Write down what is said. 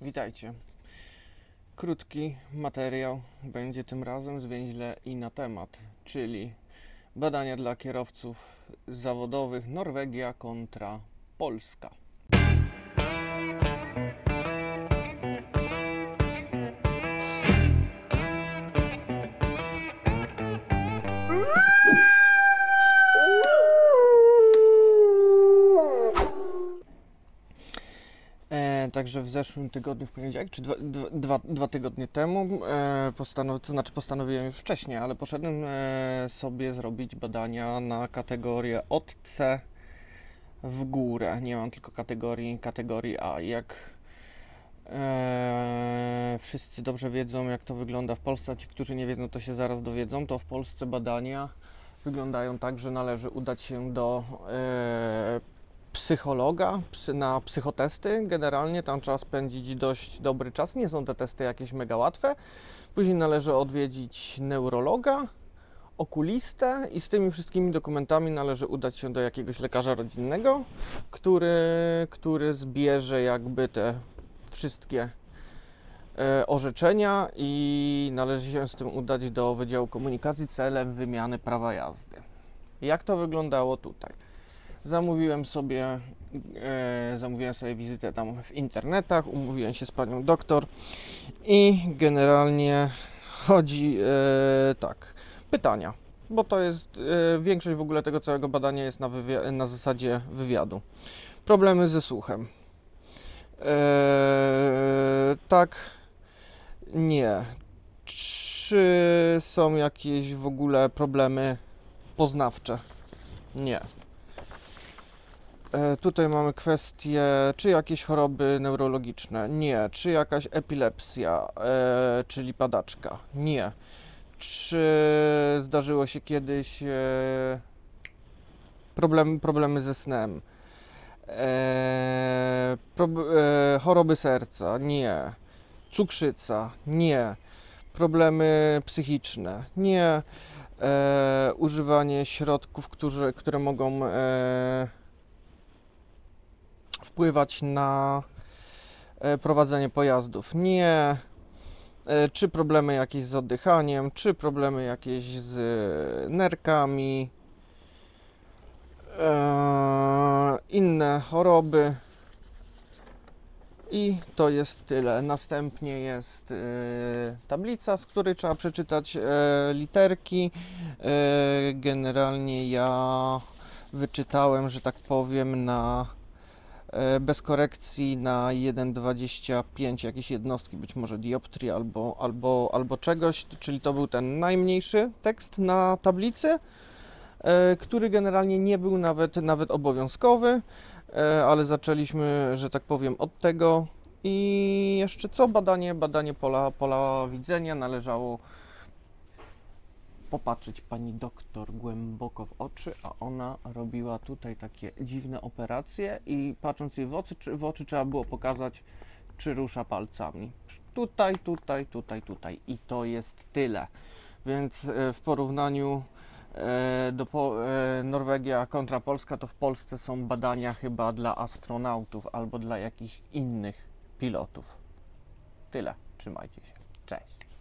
Witajcie. Krótki materiał będzie tym razem zwięźle i na temat, czyli badania dla kierowców zawodowych Norwegia kontra Polska. Także w zeszłym tygodniu, w poniedziałek, czy dwa, dwa, dwa, tygodnie temu, e, postanow, to znaczy postanowiłem już wcześniej, ale poszedłem e, sobie zrobić badania na kategorię od C w górę. Nie mam tylko kategorii, kategorii A. Jak e, wszyscy dobrze wiedzą, jak to wygląda w Polsce, ci, którzy nie wiedzą, to się zaraz dowiedzą, to w Polsce badania wyglądają tak, że należy udać się do psychologa psy, na psychotesty. Generalnie tam trzeba spędzić dość dobry czas. Nie są te testy jakieś mega łatwe. Później należy odwiedzić neurologa, okulistę i z tymi wszystkimi dokumentami należy udać się do jakiegoś lekarza rodzinnego, który, który zbierze jakby te wszystkie e, orzeczenia i należy się z tym udać do Wydziału Komunikacji celem wymiany prawa jazdy. Jak to wyglądało tutaj? Zamówiłem sobie, e, zamówiłem sobie wizytę tam w internetach, umówiłem się z panią doktor i generalnie chodzi e, tak, pytania, bo to jest, e, większość w ogóle tego całego badania jest na, na zasadzie wywiadu. Problemy ze słuchem. E, tak, nie. Czy są jakieś w ogóle problemy poznawcze? Nie. E, Tutaj mamy kwestię, czy jakieś choroby neurologiczne? Nie. Czy jakaś epilepsja, e, czyli padaczka? Nie. Czy zdarzyło się kiedyś e, problem, problemy ze snem? Choroby serca? Nie. Cukrzyca? Nie. Problemy psychiczne? Nie. Używanie środków, którzy, które mogą wpływać na e, prowadzenie pojazdów. Nie. E, Czy problemy jakieś z oddychaniem, czy problemy jakieś z nerkami, e, inne choroby. I to jest tyle. Następnie jest tablica, z której trzeba przeczytać literki. Generalnie ja wyczytałem, że tak powiem, na bez korekcji na 1,25 jakieś jednostki, być może dioptrii albo, albo, albo czegoś, czyli to był ten najmniejszy tekst na tablicy, e, który generalnie nie był nawet, nawet obowiązkowy, e, ale zaczęliśmy, że tak powiem, od tego. I jeszcze co? Badanie, badanie pola, pola widzenia należało popatrzeć pani doktor głęboko w oczy, a ona robiła tutaj takie dziwne operacje i patrząc jej w oczy, czy- w oczy trzeba było pokazać, czy rusza palcami. Tutaj, tutaj, tutaj, tutaj i to jest tyle. Więc e, w porównaniu e, do e, Norwegia kontra Polska, to w Polsce są badania chyba dla astronautów albo dla jakichś innych pilotów. Tyle. Trzymajcie się. Cześć.